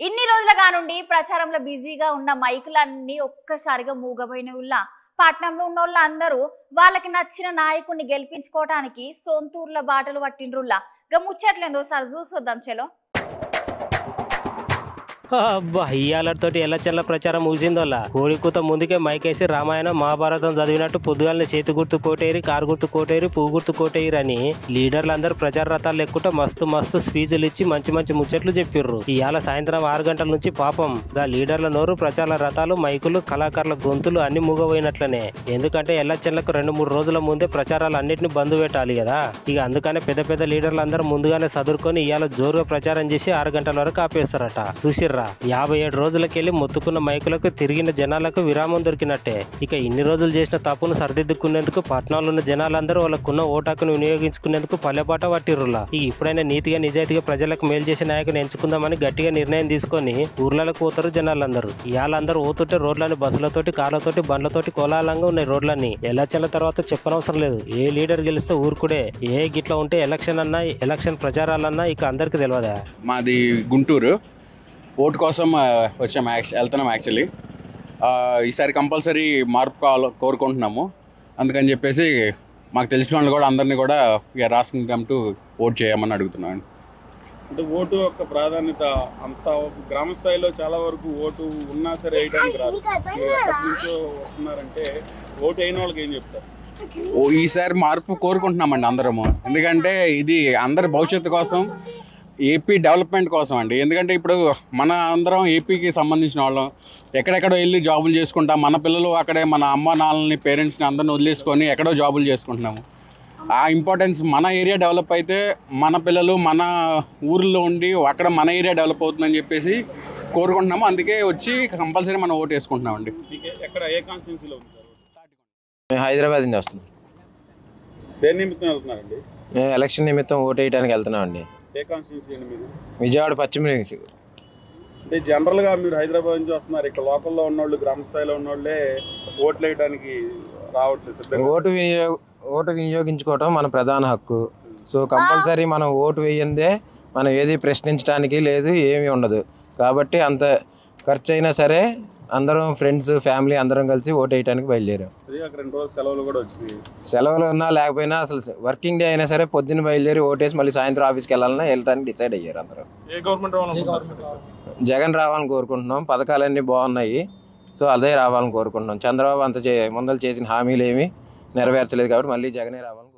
ఇన్ని రోజులుగా నుండి ప్రచారంలో బిజీగా ఉన్న మైకులన్నీ ఒక్కసారిగా మూగబోయిన ఉల్లా పట్నంలో ఉన్న వాళ్ళందరూ వాళ్ళకి నచ్చిన నాయకుడిని గెలిపించుకోవటానికి సొంతూర్ల బాటలు పట్టిండ్రుల్లా ఇక ముచ్చట్లేందో సార్ చూసొద్దాం చెలో. అబ్బా ఇయ్యాలతోటి ఎలా చెల్ల ప్రచారం ముగిసిందోలా కోడికూత ముందుకే మైకేసి రామాయణం మహాభారతం చదివినట్టు పొద్దుగాలనే చేతి గుర్తు కోటేరి కారు గుర్తు కోటేరి పువ్వు గుర్తు కోటేరి అని లీడర్లందరూ ప్రచార రథాలు ఎక్కుంటే మస్తు మస్తు స్పీచ్లు ఇచ్చి మంచి మంచి ముచ్చట్లు చెప్పిర్రు. ఇవాళ సాయంత్రం ఆరు గంటల నుంచి పాపం గా లీడర్ల నోరు ప్రచార రథాలు మైకులు కళాకారుల గొంతులు అన్ని మూగపోయినట్లనే ఎందుకంటే ఎల్లచెల్లకు రెండు మూడు రోజుల ముందే ప్రచారాలు అన్నింటిని బంద్ పెట్టాలి కదా ఇక అందుకనే పెద్ద పెద్ద లీడర్లందరూ ముందుగానే చదువుకొని ఇవాళ జోరుగా ప్రచారం చేసి ఆరు గంటల వరకు ఆపేస్తారట. చూసిర్రా యాభై ఏడు రోజులకెళ్ళి మొత్తుకున్న మైకులకు తిరిగిన జనాలకు విరామం దొరికినట్టే. ఇక ఇన్ని రోజులు చేసిన తప్పును సరిదిద్దుకునేందుకు పట్టణంలో ఉన్న జనాలందరూ వాళ్ళకున్న ఓటాకును వినియోగించుకునేందుకు పల్లెపాట పట్టిర్రులా. ఈ ఇప్పుడైనా నీతిగా నిజాయితీగా ప్రజలకు మేలు చేసే నాయకుని ఎంచుకుందామని గట్టిగా నిర్ణయం తీసుకొని ఊర్లకు పోతారు జనాలందరూ. ఇవాళందరూ పోతుంటే రోడ్లని బస్సులతోటి కార్లతోటి బండ్లతోటి కోలాహలంగా ఉన్నాయి రోడ్లన్నీ. ఎలక్షన్ల తర్వాత చెప్పనవసరం లేదు. ఏ లీడర్ గెలిస్తే ఊరుకుడే ఏ గిట్లా ఉంటే ఎలక్షన్ అన్నా ఎలక్షన్ ప్రచారాలన్నా ఇక అందరికి తెలియదా మాది గుంటూరు. ఓటు కోసం వచ్చాము యాక్చు వెళ్తున్నాం యాక్చువల్లీ. ఆ, ఈసారి కంపల్సరీ మార్పు కావాలి కోరుకుంటున్నాము. అందుకని చెప్పేసి మాకు తెలిసిన వాళ్ళు కూడా అందరినీ కూడా ఇక రాష్ట్రం కమ్ టు ఓట్ చేయమని అడుగుతున్నాను అంటే ఓటు యొక్క ప్రాధాన్యత అంత గ్రామ స్థాయిలో చాలా వరకు ఓటు ఉన్నా సరే వేయడానికి రాదు. వస్తున్నారంటే ఓటు అయిన వాళ్ళకి ఏం చెప్తారు? ఓ ఈసారి మార్పు కోరుకుంటున్నామండి అందరము. ఎందుకంటే ఇది అందరి భవిష్యత్తు కోసం ఏపీ డెవలప్మెంట్ కోసం అండి. ఎందుకంటే ఇప్పుడు మన అందరం ఏపీకి సంబంధించిన వాళ్ళం. ఎక్కడెక్కడో వెళ్ళి జాబులు చేసుకుంటాం. మన పిల్లలు అక్కడే మన అమ్మ నాన్నని పేరెంట్స్ని అందరిని వదిలేసుకొని ఎక్కడో జాబులు చేసుకుంటున్నాము. ఆ ఇంపార్టెన్స్ మన ఏరియా డెవలప్ అయితే మన పిల్లలు మన ఊర్లో ఉండి అక్కడ మన ఏరియా డెవలప్ అవుతుందని చెప్పేసి కోరుకుంటున్నాము. అందుకే వచ్చి కంపల్సరీ మనం ఓటు సార్ మేము హైదరాబాద్ నుంచి వస్తున్నాం. దేని నిమిత్తం వెళ్తున్నారండి? మేము ఎలక్షన్ నిమిత్తం ఓటు వేయడానికి వెళ్తున్నామండి. ఏ కాన్స్టిట్యున్సీ అండి మీరు విజయవాడ పశ్చిమ అంటే జనరల్గా మీరు హైదరాబాద్ నుంచి వస్తున్నారు. ఇక్కడ లోకల్లో ఉన్నోళ్ళు గ్రామ స్థాయిలో ఉన్నోళ్ళే ఓట్లు వేయడానికి రావట్లేదు ఓటు వినియోగ ఓటు వినియోగించుకోవటం మన ప్రధాన హక్కు. సో కంపల్సరీ మనం ఓటు వేయందే మనం ఏది ప్రశ్నించడానికి లేదు ఏమీ ఉండదు. కాబట్టి అంత ఖర్చు అయినా సరే అందరం ఫ్రెండ్స్ ఫ్యామిలీ అందరం కలిసి ఓటు వేయడానికి బయలుదేరాం. సెలవులు కూడా వచ్చినాయి. సెలవులు ఉన్నా లేకపోయినా అసలు వర్కింగ్ డే అయినా సరే పొద్దున్న బయలుదేరి ఓటేసి మళ్ళీ సాయంత్రం ఆఫీస్కి వెళ్ళాలన్నా వెళ్ళడానికి డిసైడ్ అయ్యారు అందరూ. ఏ గవర్నమెంట్ జగన్ రావాలని కోరుకుంటున్నాం పథకాలన్నీ బాగున్నాయి. సో అదే రావాలని కోరుకుంటున్నాం. చంద్రబాబు అంత చే ముందలు చేసిన హామీలు ఏమీ నెరవేర్చలేదు కాబట్టి మళ్ళీ జగనే రావాలని